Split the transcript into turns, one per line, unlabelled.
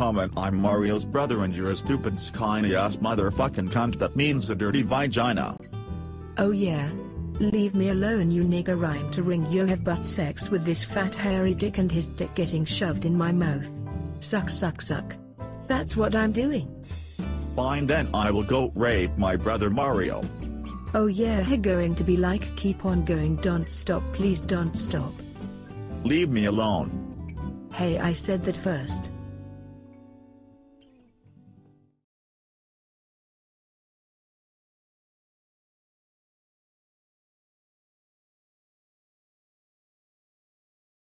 comment I'm Mario's brother and you're a stupid skinny ass motherfucking cunt that means a dirty vagina.
Oh yeah. Leave me alone you nigger rhyme to ring you have butt sex with this fat hairy dick and his dick getting shoved in my mouth. Suck suck suck. That's what I'm doing.
Fine then I will go rape my brother Mario.
Oh yeah he going to be like keep on going don't stop please don't stop.
Leave me alone.
Hey I said that first.